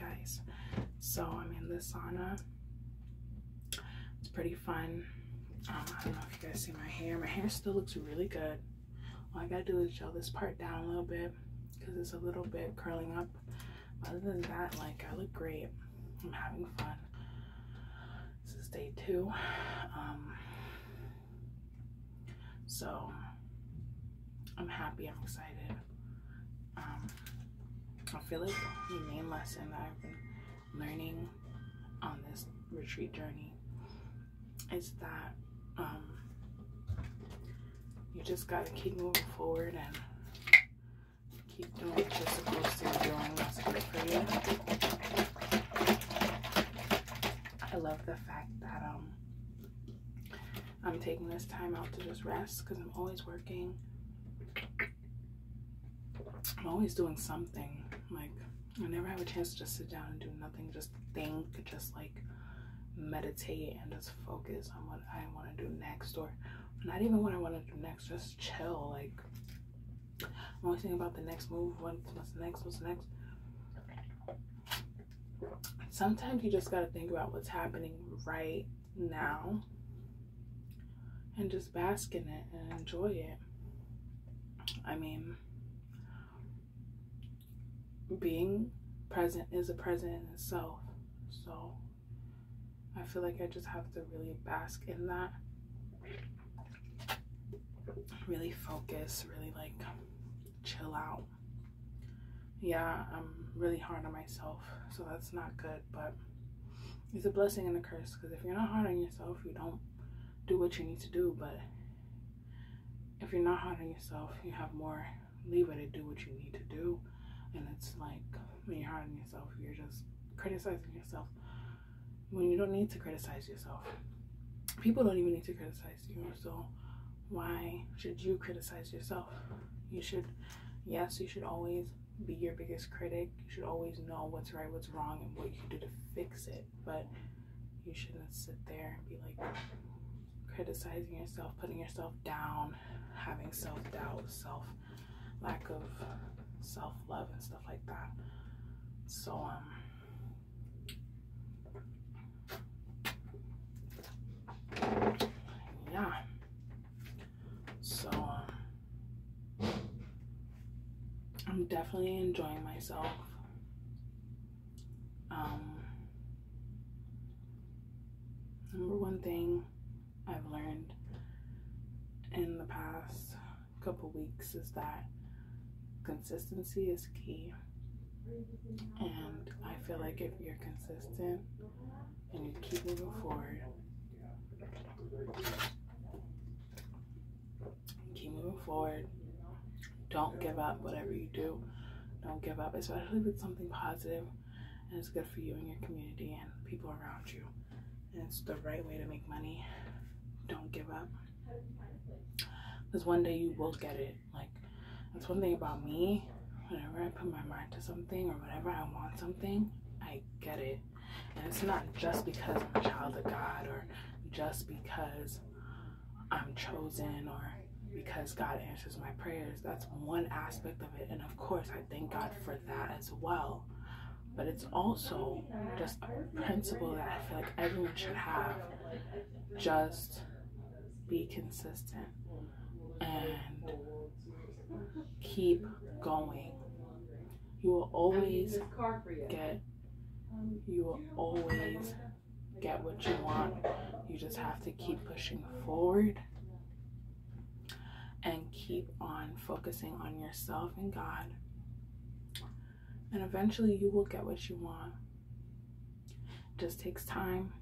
guys. So I'm in the sauna. It's pretty fun. Um, I don't know if you guys see my hair. My hair still looks really good. All I gotta do is gel this part down a little bit because it's a little bit curling up. Other than that, like I look great. I'm having fun. This is day two. Um, so I'm happy, I'm excited. Um, I feel like the main lesson that I've been learning on this retreat journey is that um, you just gotta keep moving forward and keep doing what you're supposed to be doing. That's good for you. I love the fact that um, I'm taking this time out to just rest because I'm always working. I'm always doing something. Like, I never have a chance to just sit down and do nothing, just think, just like meditate and just focus on what I want to do next, or not even what I want to do next, just chill. Like, I'm always thinking about the next move. What's the next? What's next? Sometimes you just got to think about what's happening right now and just bask in it and enjoy it. I mean, being present is a present in itself. So I feel like I just have to really bask in that. Really focus, really like chill out. Yeah, I'm really hard on myself, so that's not good, but it's a blessing and a curse because if you're not hard on yourself, you don't do what you need to do. But if you're not hard on yourself, you have more leeway to do what you need to do. And it's like when you're hard on yourself, you're just criticizing yourself when you don't need to criticize yourself. People don't even need to criticize you, so why should you criticize yourself? You should, yes, you should always be your biggest critic. You should always know what's right, what's wrong, and what you can do to fix it. But you shouldn't sit there and be like criticizing yourself, putting yourself down, having self doubt, self lack of self love, and stuff like that. So, um, yeah. So, um, I'm definitely enjoying myself. Um, number one thing I've learned in the past couple weeks is that consistency is key. And I feel like if you're consistent and you keep moving forward, keep moving forward, don't give up whatever you do. Don't give up, especially if it's something positive and it's good for you and your community and people around you. And it's the right way to make money. Don't give up. Because one day you will get it. Like, that's one thing about me. Whenever I put my mind to something or whenever I want something, I get it. And it's not just because I'm a child of God or just because I'm chosen or because God answers my prayers. That's one aspect of it. And of course, I thank God for that as well. But it's also just a principle that I feel like everyone should have. Just be consistent and keep going. You will always get you will always get what you want. You just have to keep pushing forward and keep on focusing on yourself and God. And eventually you will get what you want. It just takes time,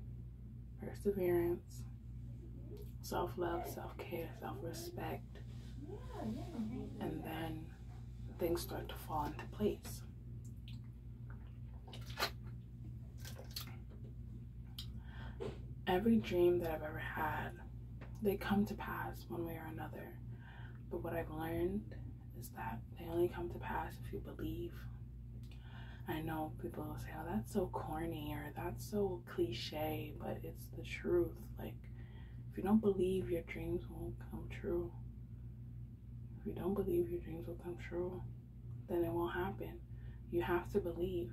perseverance, self love, self care, self respect, and then things start to fall into place. Every dream that I've ever had, they come to pass one way or another. But what I've learned is that they only come to pass if you believe. I know people will say, oh, that's so corny or that's so cliche, but it's the truth. Like, if you don't believe your dreams won't come true, if you don't believe your dreams will come true, then it won't happen. You have to believe.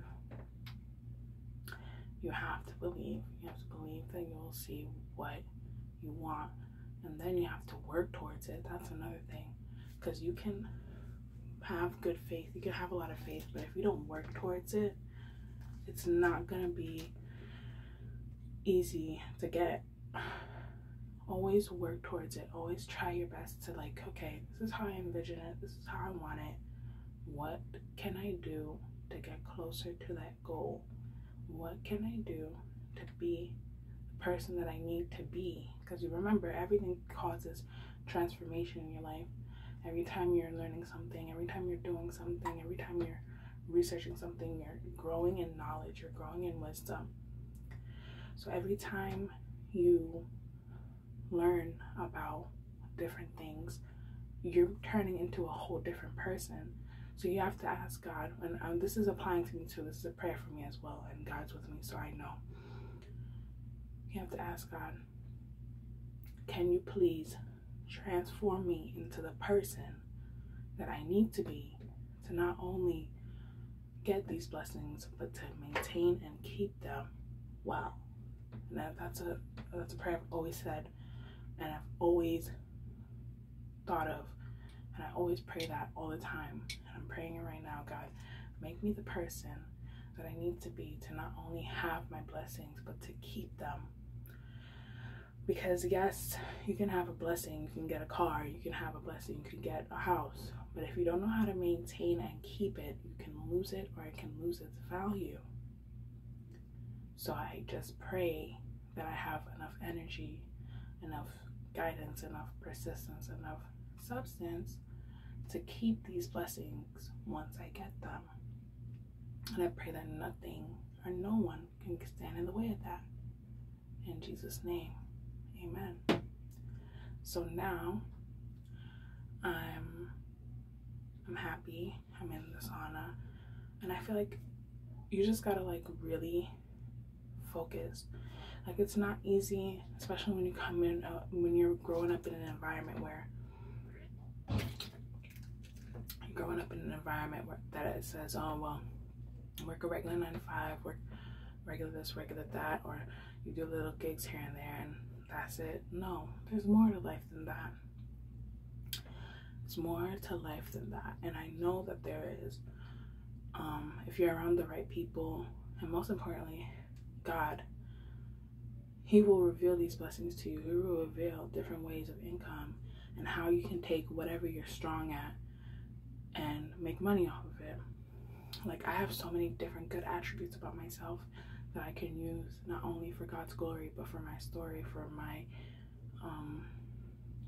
you have to believe. You have to believe that you'll see what you want. And then you have to work towards it. That's another thing. Because you can have good faith, you can have a lot of faith, but if you don't work towards it, it's not going to be easy to get. Always work towards it. Always try your best to, like, okay, this is how I envision it, this is how I want it. What can I do to get closer to that goal? What can I do to be the person that I need to be? Because you remember, everything causes transformation in your life. Every time you're learning something, every time you're doing something, every time you're researching something, you're growing in knowledge, you're growing in wisdom. So every time you learn about different things, you're turning into a whole different person. So you have to ask God, and um, this is applying to me too. This is a prayer for me as well, and God's with me, so I know. You have to ask God, can you please transform me into the person that I need to be to not only get these blessings, but to maintain and keep them well. And that, that's a that's a prayer I've always said, and I've always thought of, and I always pray that all the time. Praying right now, God, make me the person that I need to be to not only have my blessings, but to keep them. Because yes, you can have a blessing, you can get a car, you can have a blessing, you can get a house, but if you don't know how to maintain and keep it, you can lose it or it can lose its value. So I just pray that I have enough energy, enough guidance, enough persistence, enough substance to keep these blessings once I get them. And I pray that nothing or no one can stand in the way of that. In Jesus' name, amen. So now I'm I'm happy. I'm in the sauna. And I feel like you just gotta like really focus. Like it's not easy, especially when you come in uh, when you're growing up in an environment where growing up in an environment where that says, oh well, work a regular nine to five, work regular this, regular that, or you do little gigs here and there, and that's it. No, there's more to life than that. It's more to life than that, and I know that there is. Um, if you're around the right people, and most importantly, God, He will reveal these blessings to you. He will reveal different ways of income and how you can take whatever you're strong at and make money off of it. Like, I have so many different good attributes about myself that I can use not only for God's glory, but for my story, for my um,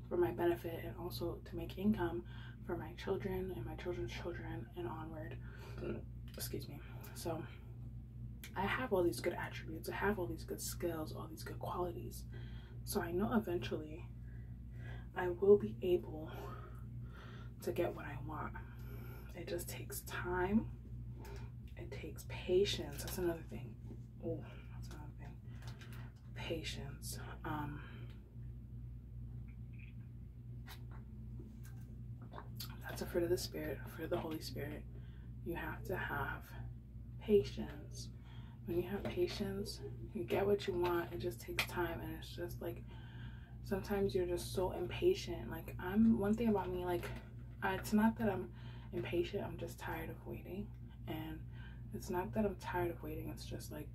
for my benefit, and also to make income for my children and my children's children and onward. Excuse me. So I have all these good attributes. I have all these good skills, all these good qualities. So I know eventually I will be able to get what I want. It just takes time. It takes patience. That's another thing. Oh, that's another thing. Patience. Um, that's a fruit of the Spirit, a fruit of the Holy Spirit. You have to have patience. When you have patience, you get what you want. It just takes time, and it's just like sometimes you're just so impatient. Like I'm one thing about me, like I, it's not that I'm impatient. I'm just tired of waiting, and it's not that I'm tired of waiting. It's just like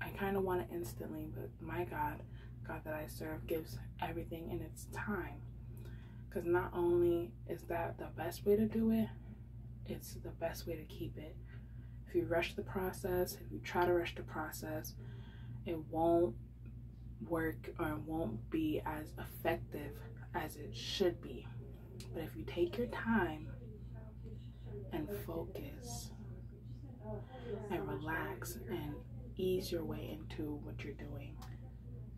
I kind of want it instantly. But my God, God that I serve, gives everything in its time. Because not only is that the best way to do it, it's the best way to keep it. If you rush the process, if you try to rush the process, it won't work or it won't be as effective as it should be. But if you take your time and focus and relax and ease your way into what you're doing,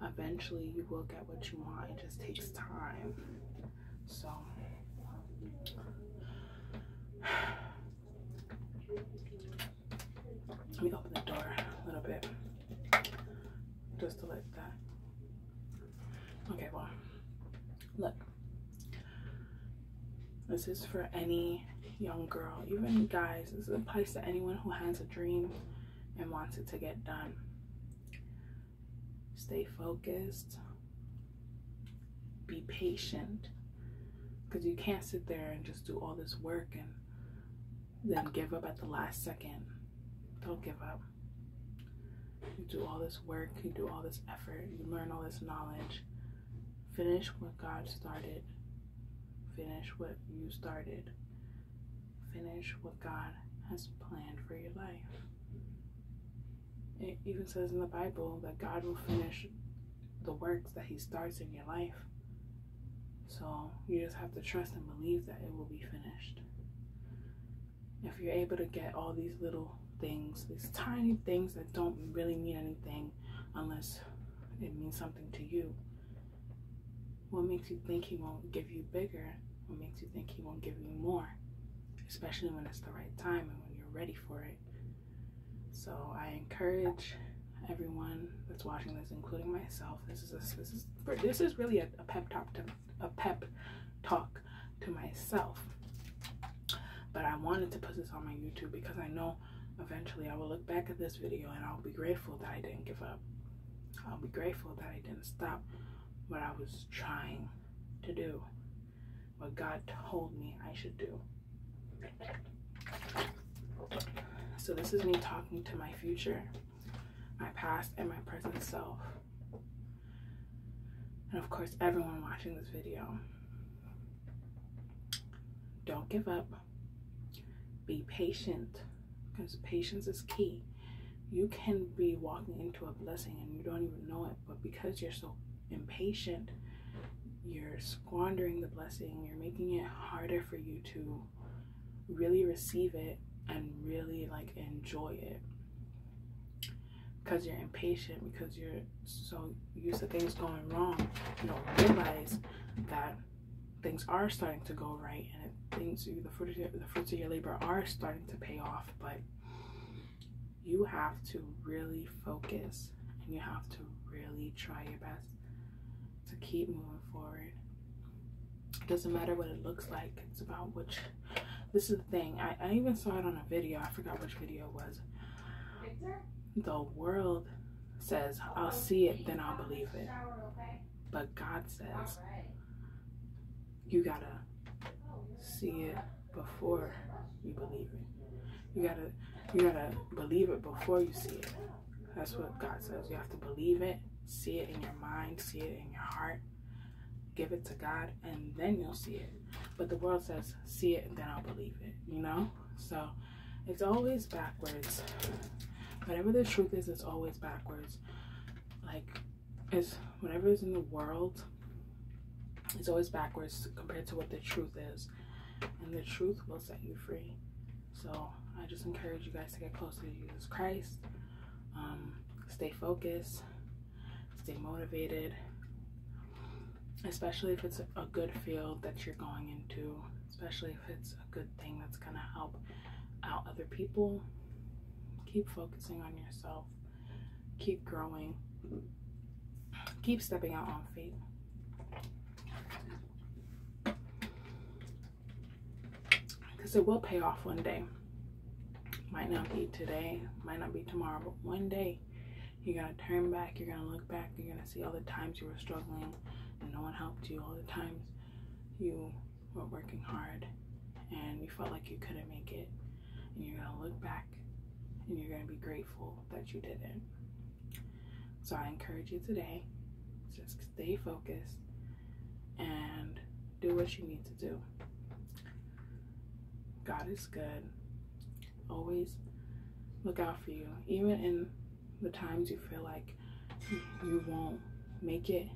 eventually you will get what you want. It just takes time. So, let me open the door a little bit just to let that. Okay, well, look, this is for any young girl, even guys. This applies to anyone who has a dream and wants it to get done. stay focused, be patient, because you can't sit there and just do all this work and then give up at the last second. Don't give up. You do all this work, you do all this effort, you learn all this knowledge. Finish what God started. Finish what you started. Finish what God has planned for your life. It even says in the Bible that God will finish the works that He starts in your life. So you just have to trust and believe that it will be finished. If you're able to get all these little things, these tiny things that don't really mean anything unless it means something to you, what makes you think He won't give you bigger? What makes you think He won't give you more? Especially when it's the right time and when you're ready for it. So I encourage everyone that's watching this, including myself. This is a, this is this is really a, a pep talk to a pep talk to myself. But I wanted to put this on my YouTube because I know eventually I will look back at this video and I'll be grateful that I didn't give up. I'll be grateful that I didn't stop what I was trying to do, what God told me I should do. So this is me talking to my future, my past, and my present self. And of course, everyone watching this video. Don't give up. Be patient because patience is key. You can be walking into a blessing and you don't even know it, but because you're so impatient, you're squandering the blessing, you're making it harder for you to really receive it and really like enjoy it. Because you're impatient because you're so used to things going wrong. You don't realize that things are starting to go right and things the fruits of your, the fruits of your labor are starting to pay off but you have to really focus and you have to really try your best to keep moving forward it doesn't matter what it looks like it's about which this is the thing. I, I even saw it on a video. I forgot which video it was. The world says, I'll see it, then I'll believe it. But God says, you gotta see it before you believe it. You gotta you gotta believe it before you see it. That's what God says. You have to believe it, see it in your mind, see it in your heart, give it to God, and then you'll see it. But the world says, see it and then I'll believe it, you know? So it's always backwards. Whatever the truth is, it's always backwards. Like, it's whatever is in the world, it's always backwards compared to what the truth is. And the truth will set you free. So I just encourage you guys to get closer to Jesus Christ. Um, stay focused, stay motivated, especially if it's a good field that you're going into, especially if it's a good thing that's going to help out other people. Keep focusing on yourself, keep growing, keep stepping out on faith. Because it will pay off one day. Might not be today, might not be tomorrow, but one day you're to turn back, you're to look back, you're to see all the times you were struggling and no one helped you all the times you were working hard and you felt like you couldn't make it. And you're gonna look back and you're gonna be grateful that you didn't. so i encourage you today just stay focused and do what you need to do. God is good. Always look out for you even in the times you feel like you won't make it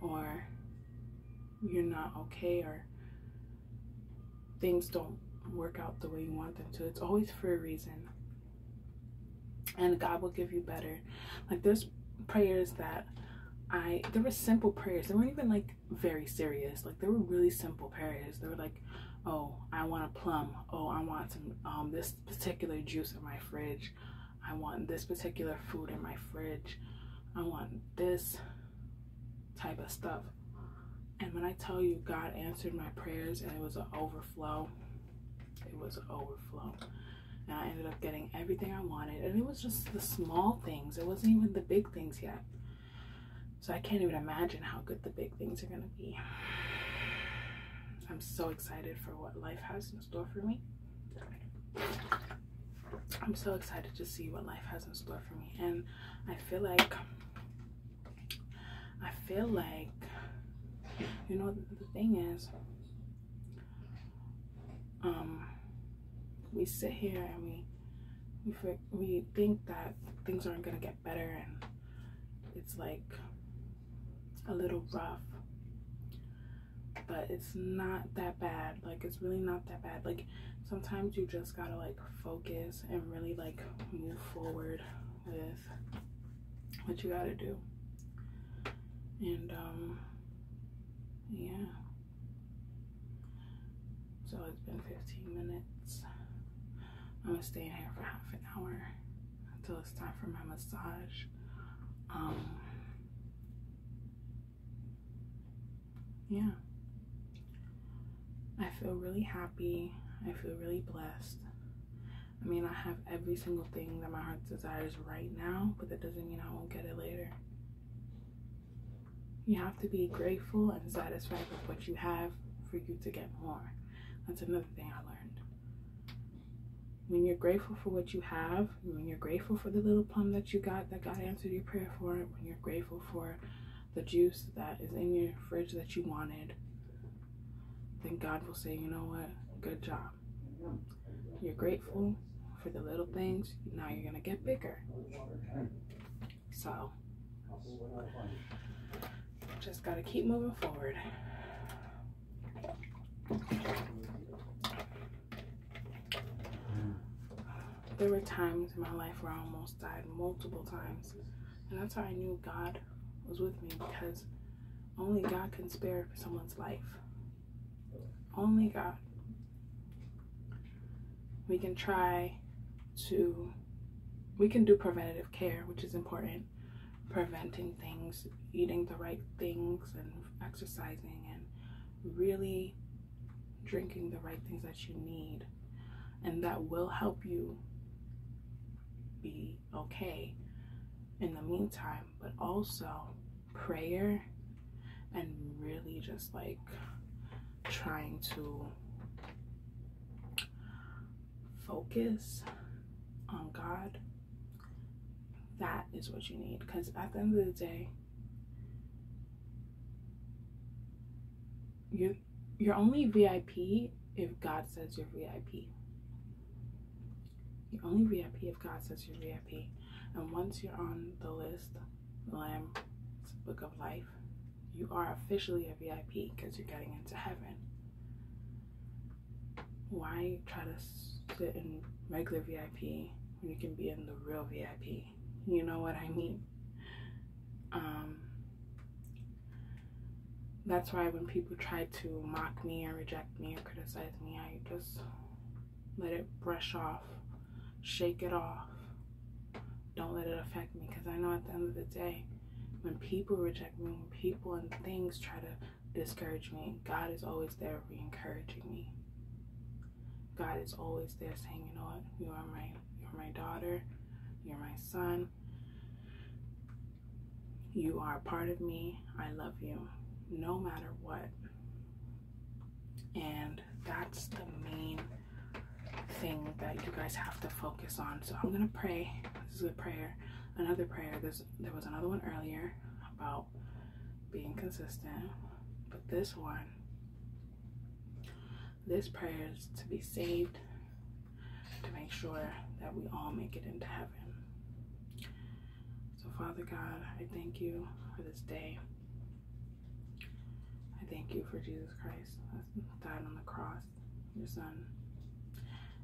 or you're not okay or things don't work out the way you want them to. It's always for a reason. And God will give you better. Like there's prayers that I there were simple prayers. They weren't even like very serious. Like they were really simple prayers. They were like, oh, I want a plum. Oh, I want some um this particular juice in my fridge. I want this particular food in my fridge. I want this type of stuff. And when I tell you God answered my prayers and it was an overflow, it was an overflow. And I ended up getting everything I wanted. And it was just the small things. It wasn't even the big things yet. So I can't even imagine how good the big things are going to be. I'm so excited for what life has in store for me. I'm so excited to see what life has in store for me. And I feel like, I feel like, you know, the, thing is, um, we sit here and we, we, we think that things aren't going to get better and it's like a little rough but it's not that bad like it's really not that bad like sometimes you just gotta like focus and really like move forward with what you gotta do. And um yeah. So it's been 15 minutes. I'm gonna stay in here for half an hour until it's time for my massage. Um yeah. I feel really happy. I feel really blessed. I mean, I have every single thing that my heart desires right now, but that doesn't mean I won't get it later. You have to be grateful and satisfied with what you have for you to get more. That's another thing I learned. When you're grateful for what you have, when you're grateful for the little plum that you got that God answered your prayer for, when you're grateful for the juice that is in your fridge that you wanted, then God will say, you know what? Good job. You're grateful for the little things. Now you're going to get bigger. So, just got to keep moving forward. There were times in my life where I almost died multiple times. And that's how I knew God was with me because only God can spare someone's life. Only God. We can try to, we can do preventative care, which is important. Preventing things, eating the right things, and exercising, and really drinking the right things that you need. And that will help you be okay in the meantime, but also prayer and really just like trying to focus on God, that is what you need. Because at the end of the day, you you're only VIP if God says you're VIP. You're only VIP if God says you're VIP. And once you're on the list, the Lamb's Book of Life, you are officially a VIP because you're getting into heaven. Why try to sit in regular VIP when you can be in the real VIP? You know what I mean? Um, that's why when people try to mock me or reject me or criticize me, I just let it brush off, shake it off. Don't let it affect me because I know at the end of the day, when people reject me, when people and things try to discourage me, God is always there re encouraging me. God is always there saying, you know what, you are my you're my daughter, you're my son. You are part of me. I love you no matter what. And that's the main thing that you guys have to focus on. So I'm gonna pray. This is a prayer another prayer. There's there was another one earlier about being consistent, but this one, this prayer is to be saved, to make sure that we all make it into heaven. So Father God, I thank you for this day. I thank you for Jesus Christ that died on the cross, your son.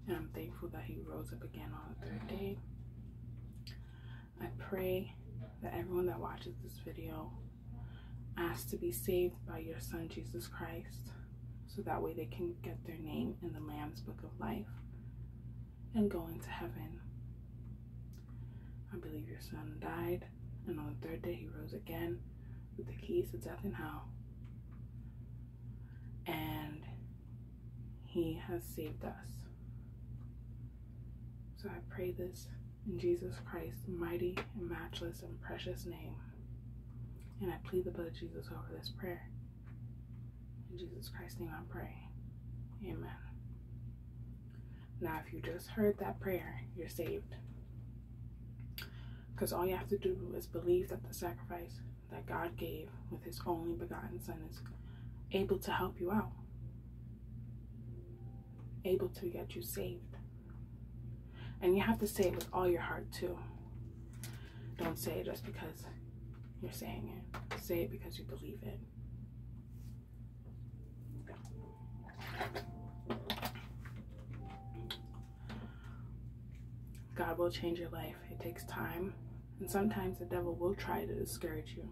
And I'm thankful that he rose up again on the third day. I pray that everyone that watches this video asks to be saved by your son Jesus Christ so that way they can get their name in the Lamb's Book of Life and go into heaven. I believe your son died and on the third day he rose again with the keys to death and hell. And he has saved us. So I pray this in Jesus Christ's mighty and matchless and precious name. And I plead the blood of Jesus over this prayer. In Jesus Christ's name I pray. Amen. Now, if you just heard that prayer, you're saved. Because all you have to do is believe that the sacrifice that God gave with his only begotten Son is able to help you out, able to get you saved. And you have to say it with all your heart, too. Don't say it just because you're saying it, say it because you believe it. God will change your life. It takes time. And sometimes the devil will try to discourage you.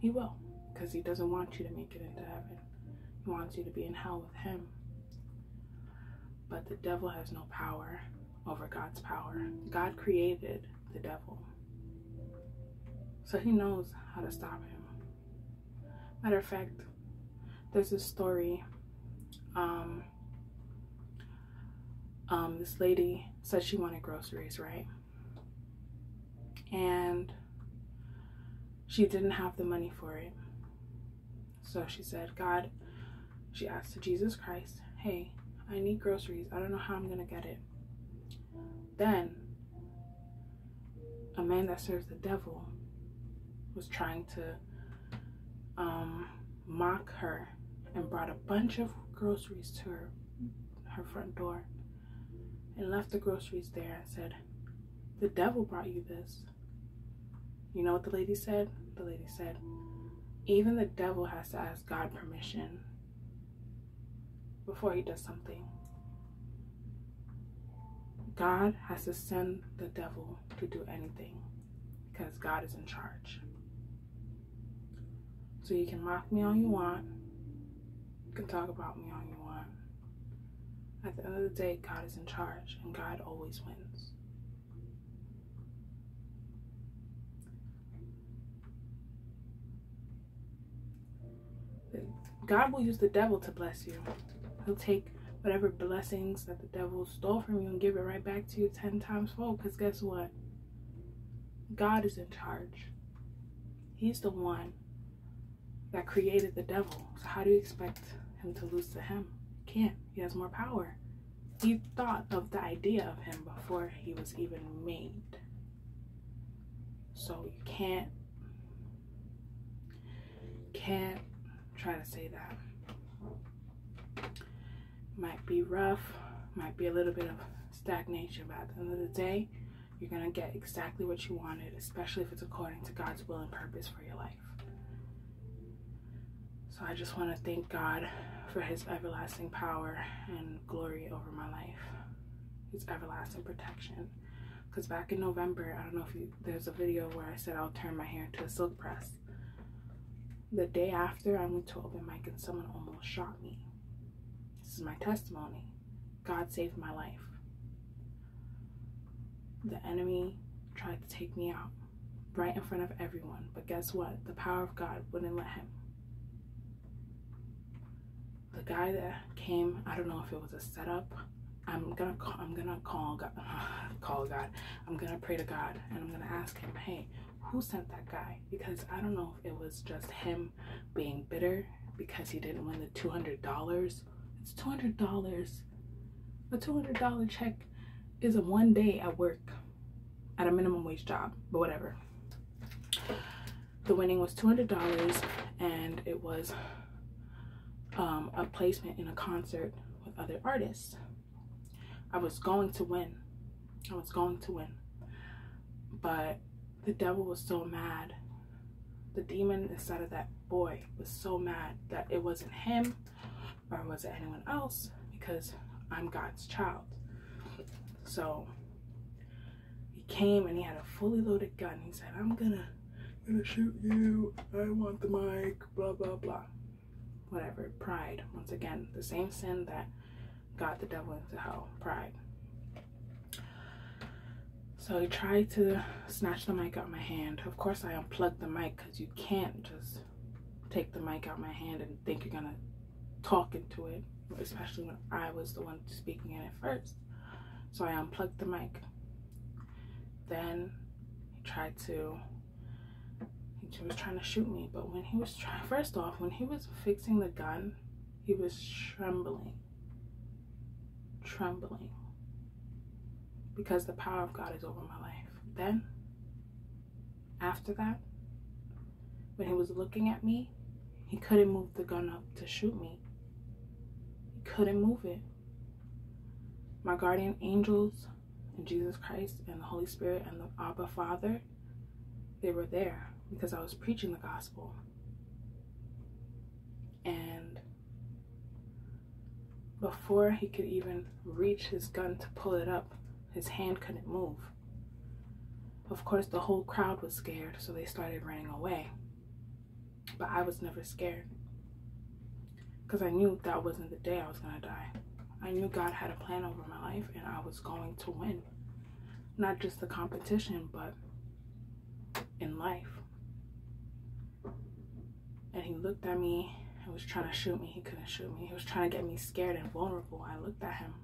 He will, because he doesn't want you to make it into heaven. He wants you to be in hell with him. But the devil has no power over God's power. God created the devil. So he knows how to stop him. Matter of fact, there's this story um, um, this lady said she wanted groceries, right? And she didn't have the money for it. So she said, God, she asked Jesus Christ, hey, I need groceries. I don't know how I'm going to get it. Then, a man that serves the devil was trying to um, mock her and brought a bunch of groceries to her, her front door and left the groceries there and said, The devil brought you this. You know what the lady said? The lady said, Even the devil has to ask God permission before he does something. God has to send the devil to do anything because God is in charge. So you can mock me all you want, you can talk about me all you want. At the end of the day, God is in charge and God always wins. God will use the devil to bless you. He'll take whatever blessings that the devil stole from you and give it right back to you 10 times fold. Because guess what? God is in charge. He's the one that created the devil. So how do you expect him to lose to him? Can't. He has more power. He thought of the idea of him before he was even made. So you can't can't try to say that. Might be rough, might be a little bit of stagnation, but at the end of the day, you're gonna get exactly what you wanted, especially if it's according to God's will and purpose for your life. So I just want to thank God for his everlasting power and glory over my life. His everlasting protection. Because back in November, I don't know if you, there's a video where I said I'll turn my hair into a silk press. The day after, I went to open mic and someone almost shot me. This is my testimony. God saved my life. The enemy tried to take me out right in front of everyone. But guess what? The power of God wouldn't let him the guy that came, I don't know if it was a setup. I'm gonna call, I'm gonna call God, call God. I'm gonna pray to God and I'm gonna ask him, hey, who sent that guy? Because I don't know if it was just him being bitter because he didn't win the $200. It's $200. A $200 check is a one day at work at a minimum wage job, but whatever. The winning was $200 and it was um, a placement in a concert with other artists. I was going to win. I was going to win. But the devil was so mad. The demon inside of that boy was so mad that it wasn't him or was it anyone else because I'm God's child. So he came and he had a fully loaded gun. He said, I'm gonna, gonna shoot you. I want the mic, blah, blah, blah whatever, pride. Once again, the same sin that got the devil into hell, pride. So he tried to snatch the mic out of my hand. Of course, I unplugged the mic because you can't just take the mic out of my hand and think you're gonna talk into it, especially when I was the one speaking in it first. So I unplugged the mic. Then he tried to he was trying to shoot me. But when he was trying, first off, when he was fixing the gun, he was trembling. Trembling. Because the power of God is over my life. Then, after that, when he was looking at me, he couldn't move the gun up to shoot me. He couldn't move it. My guardian angels and Jesus Christ and the Holy Spirit and the Abba Father, they were there because I was preaching the gospel. And before he could even reach his gun to pull it up, his hand couldn't move. Of course, the whole crowd was scared, so they started running away. But I was never scared because I knew that wasn't the day I was going to die. I knew God had a plan over my life and I was going to win. Not just the competition, but in life. And he looked at me and was trying to shoot me. He couldn't shoot me. He was trying to get me scared and vulnerable. I looked at him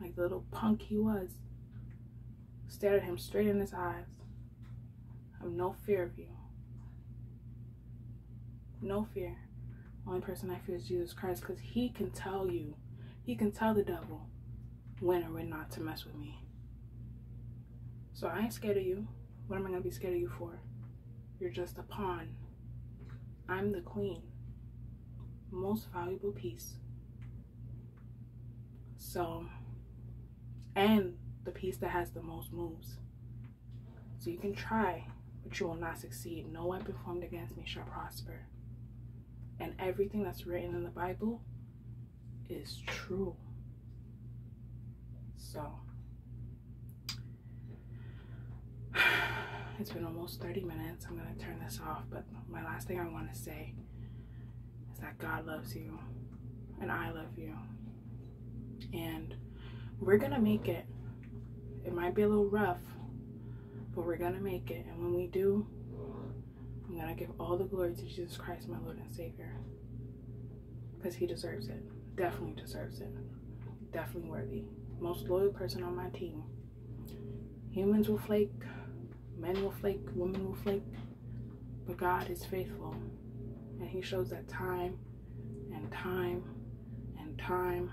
like the little punk he was. Stared at him straight in his eyes. I have no fear of you. No fear. Only person I fear is Jesus Christ because he can tell you he can tell the devil when or when not to mess with me. So I ain't scared of you. What am I going to be scared of you for? You're just a pawn. I'm the queen. Most valuable piece. So, and the piece that has the most moves. So you can try, but you will not succeed. No weapon formed against me shall prosper. And everything that's written in the Bible is true. So, it's been almost 30 minutes. I'm going to turn this off. But my last thing I want to say is that God loves you and I love you. And we're going to make it. It might be a little rough, but we're going to make it. And when we do, I'm going to give all the glory to Jesus Christ, my Lord and Savior, because he deserves it definitely deserves it. Definitely worthy. Most loyal person on my team. Humans will flake, men will flake, women will flake, but God is faithful. And He shows that time and time and time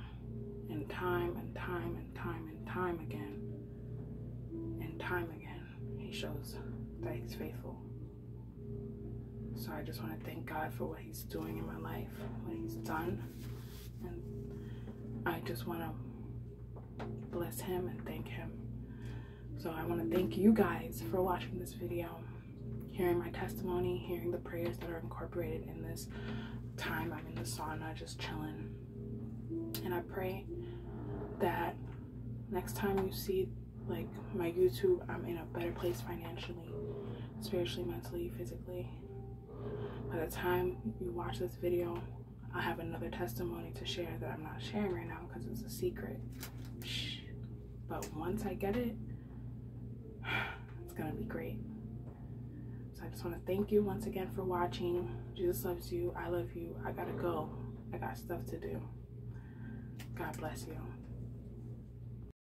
and time and time and time and time again and time again. He shows that He's faithful. So I just want to thank God for what He's doing in my life, what He's done and I just want to bless him and thank him. So I want to thank you guys for watching this video, hearing my testimony, hearing the prayers that are incorporated in this time I'm in the sauna just chilling. And I pray that next time you see like my YouTube, I'm in a better place financially, spiritually, mentally, physically. By the time you watch this video, I have another testimony to share that I'm not sharing right now because it's a secret. But once I get it, it's gonna be great. So I just want to thank you once again for watching. Jesus loves you. I love you. I gotta go. I got stuff to do. God bless you.